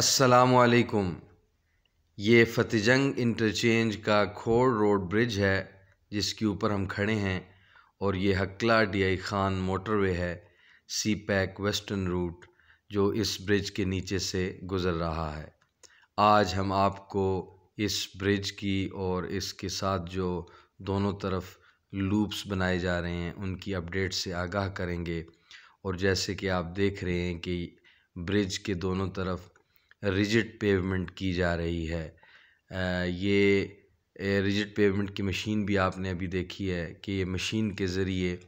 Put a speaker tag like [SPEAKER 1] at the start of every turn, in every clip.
[SPEAKER 1] असलकुम ये फ़तेजंग इंटरचेंज का खोड़ रोड ब्रिज है, जिसके ऊपर हम खड़े हैं, और ये Hakla D I Khan motorway है सी पैक वेस्टर्न रूट, जो इस ब्रिज के नीचे से गुज़र रहा है। आज हम आपको इस ब्रिज की और इसके साथ जो दोनों तरफ़ लूप्स बनाए जा रहे हैं, उनकी अपडेट से आगाह करेंगे। और जैसे कि आप देख रहे हैं कि ब्रिज के दोनों तरफ़ रिजिड पेवमेंट की जा रही है। ये रिजिड पेवमेंट की मशीन भी आपने अभी देखी है कि ये मशीन के ज़रिए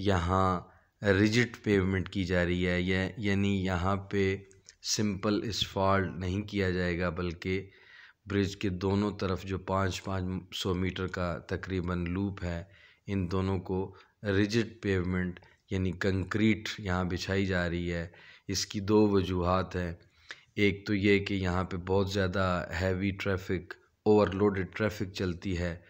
[SPEAKER 1] यहाँ रिजिड पेवमेंट की जा रही है। यह यानी यहाँ पे सिंपल इसफॉल्ट नहीं किया जाएगा, बल्कि ब्रिज के दोनों तरफ़ जो पाँच पाँच सौ मीटर का तकरीबन लूप है, इन दोनों को रिजिड पेवमेंट यानी कंक्रीट यहाँ बिछाई जा रही है। इसकी दो वजूहत हैं। एक तो ये कि यहाँ पे बहुत ज़्यादा हैवी ट्रैफ़िक ओवरलोडेड ट्रैफ़िक चलती है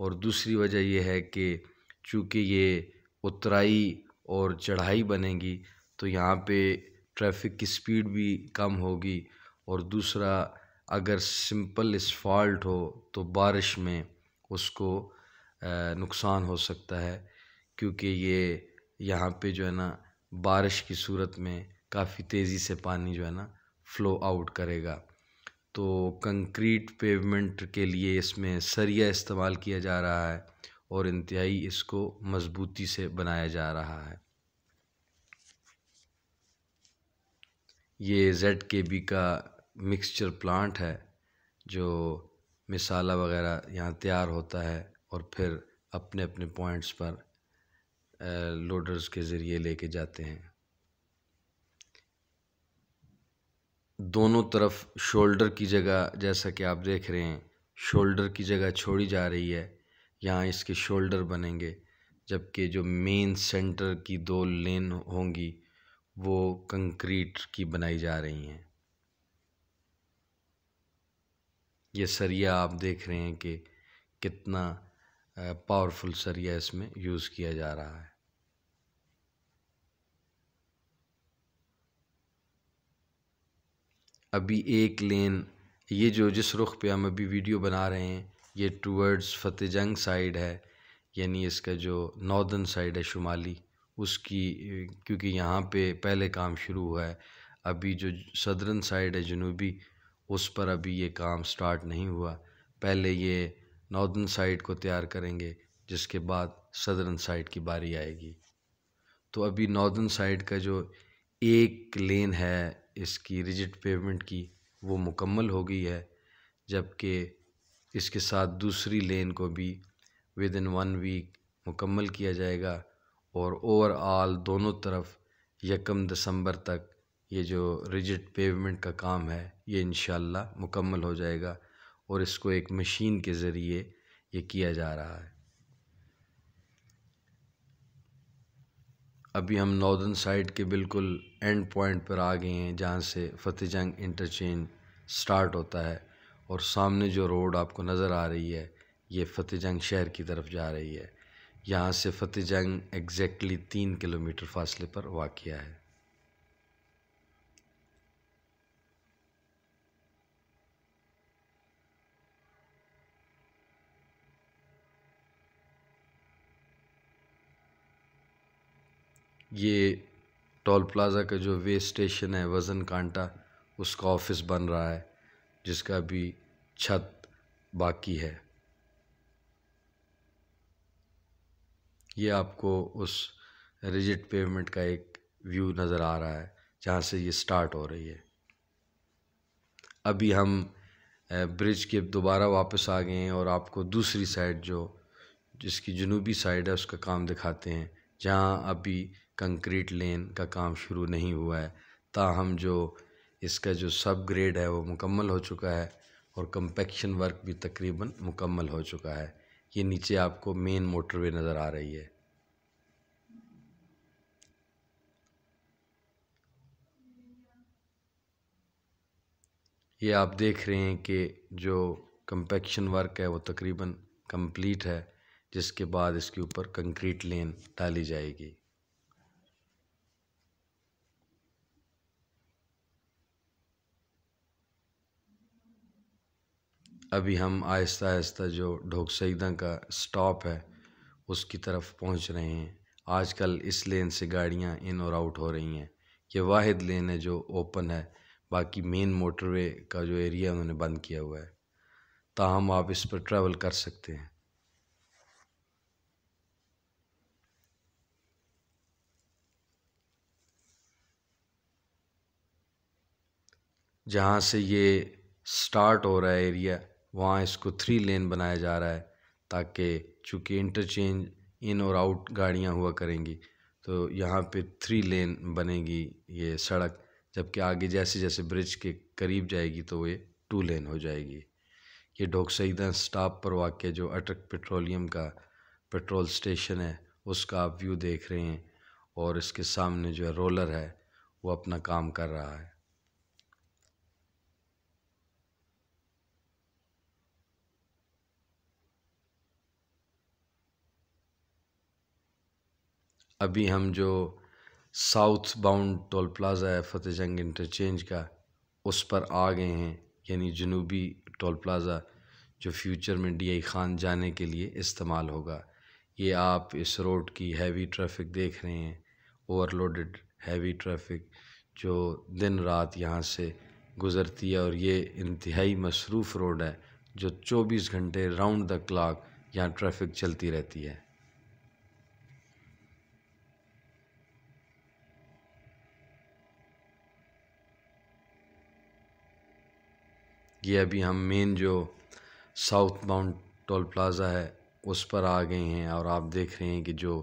[SPEAKER 1] और दूसरी वजह यह है कि चूँकि ये उतराई और चढ़ाई बनेगी तो यहाँ पे ट्रैफ़िक की स्पीड भी कम होगी और दूसरा, अगर सिंपल इस्फाल्ट हो तो बारिश में उसको नुकसान हो सकता है क्योंकि ये यहाँ पे जो है ना, बारिश की सूरत में काफ़ी तेज़ी से पानी जो है ना फ़्लो आउट करेगा। तो कंक्रीट पेवमेंट के लिए इसमें सरिया इस्तेमाल किया जा रहा है और इंतहाई इसको मज़बूती से बनाया जा रहा है। ये जेड के बी का मिक्सचर प्लांट है, जो मिसाला वगैरह यहाँ तैयार होता है और फिर अपने अपने पॉइंट्स पर लोडर्स के ज़रिए लेके जाते हैं। दोनों तरफ़ शोल्डर की जगह, जैसा कि आप देख रहे हैं, शोल्डर की जगह छोड़ी जा रही है। यहाँ इसके शोल्डर बनेंगे, जबकि जो मेन सेंटर की दो लेन होंगी, वो कंक्रीट की बनाई जा रही हैं। ये सरिया आप देख रहे हैं कि कितना पावरफुल सरिया इसमें यूज़ किया जा रहा है। अभी एक लेन, ये जो जिस रुख पे हम अभी वीडियो बना रहे हैं, ये टूवर्ड्स फतेजंग साइड है, यानी इसका जो नॉर्दर्न साइड है शुमाली, उसकी, क्योंकि यहाँ पे पहले काम शुरू हुआ है, अभी जो सदरन साइड है जनूबी, उस पर अभी ये काम स्टार्ट नहीं हुआ। पहले ये नॉर्दर्न साइड को तैयार करेंगे, जिसके बाद सदरन साइड की बारी आएगी। तो अभी नॉर्दर्न साइड का जो एक लेन है इसकी रिजिट पेमेंट की वो मुकम्मल हो गई है, जबकि इसके साथ दूसरी लेन को भी विद इन वन वीक मुकम्मल किया जाएगा और ओवरऑल दोनों तरफ़ यकम दिसंबर तक ये जो रिजिड पेवमेंट का काम है, ये इन मुकम्मल हो जाएगा और इसको एक मशीन के ज़रिए ये किया जा रहा है। अभी हम नॉर्दर्न साइड के बिल्कुल एंड पॉइंट पर आ गए हैं, जहाँ से फतेहजंग इंटरचेंज स्टार्ट होता है और सामने जो रोड आपको नज़र आ रही है, ये फतेहजंग शहर की तरफ़ जा रही है। यहाँ से फतेहजंग एग्जैक्टली तीन किलोमीटर फासले पर वाक़ है। ये टोल प्लाज़ा का जो वे स्टेशन है वज़न कांटा उसका ऑफ़िस बन रहा है, जिसका भी छत बाकी है। ये आपको उस रिजिट पेमेंट का एक व्यू नज़र आ रहा है, जहाँ से ये स्टार्ट हो रही है। अभी हम ब्रिज के दोबारा वापस आ गए हैं और आपको दूसरी साइड जो, जिसकी जनूबी साइड है, उसका काम दिखाते हैं, जहाँ अभी कंक्रीट लेन का काम शुरू नहीं हुआ है, ताहम जो इसका जो सब ग्रेड है वो मुकम्मल हो चुका है और कंपेक्शन वर्क भी तकरीबन मुकम्मल हो चुका है। ये नीचे आपको मेन मोटरवे नज़र आ रही है। ये आप देख रहे हैं कि जो कंपेक्शन वर्क है वो तकरीबन कंप्लीट है, जिसके बाद इसके ऊपर कंक्रीट लेन डाली जाएगी। अभी हम आहिस्ता आहिस्ता जो ढोक सईदा का स्टॉप है, उसकी तरफ़ पहुँच रहे हैं। आजकल इस लेन से गाड़ियाँ इन और आउट हो रही हैं। ये वाहिद लेन है जो ओपन है, बाकी मेन मोटरवे का जो एरिया उन्होंने बंद किया हुआ है। ताहम आप इस पर ट्रैवल कर सकते हैं। जहाँ से ये स्टार्ट हो रहा है एरिया वहाँ इसको थ्री लेन बनाया जा रहा है ताकि चूँकि इंटरचेंज इन और आउट गाड़ियाँ हुआ करेंगी तो यहाँ पे थ्री लेन बनेगी ये सड़क, जबकि आगे जैसे जैसे ब्रिज के करीब जाएगी तो ये टू लेन हो जाएगी। ये ढोक सईदा स्टाप पर वाक़ जो अटक पेट्रोलियम का पेट्रोल स्टेशन है, उसका आप व्यू देख रहे हैं और इसके सामने जो है रोलर है, वो अपना काम कर रहा है। अभी हम जो साउथ बाउंड टोल प्लाज़ा है, फ़तेह जंग इंटरचेंज का, उस पर आ गए हैं, यानी जनूबी टोल प्लाज़ा, जो फ्यूचर में डी आई ख़ान जाने के लिए इस्तेमाल होगा। ये आप इस रोड की हैवी ट्रैफ़िक देख रहे हैं, ओवरलोडेड हैवी ट्रैफ़िक, जो दिन रात यहाँ से गुज़रती है, और ये इंतहाई मसरूफ़ रोड है, जो 24 घंटे राउंड द क्लाक यहाँ ट्रैफ़िक चलती रहती है। ये अभी हम मेन जो साउथ बाउंड टोल प्लाज़ा है, उस पर आ गए हैं और आप देख रहे हैं कि जो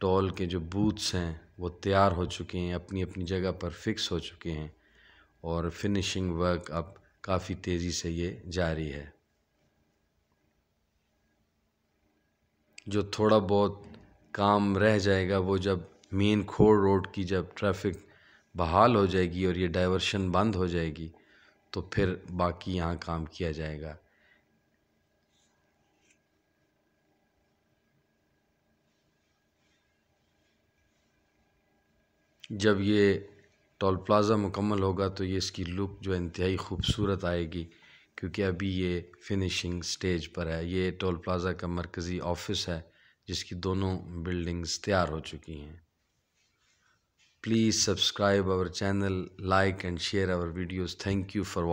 [SPEAKER 1] टोल के जो बूथ्स हैं, वो तैयार हो चुके हैं अपनी अपनी जगह पर फिक्स हो चुके हैं और फिनिशिंग वर्क अब काफ़ी तेज़ी से ये जारी है। जो थोड़ा बहुत काम रह जाएगा, वो जब मेन खोड़ रोड की जब ट्रैफ़िक बहाल हो जाएगी और ये डाइवर्शन बंद हो जाएगी तो फिर बाकी यहाँ काम किया जाएगा। जब ये टोल प्लाज़ा मुकम्मल होगा तो ये इसकी लुक जो इंतहाई खूबसूरत आएगी, क्योंकि अभी ये फिनिशिंग स्टेज पर है। ये टोल प्लाज़ा का मरकज़ी ऑफ़िस है, जिसकी दोनों बिल्डिंग्स तैयार हो चुकी हैं। Please subscribe our channel, like and share our videos. Thank you for watching.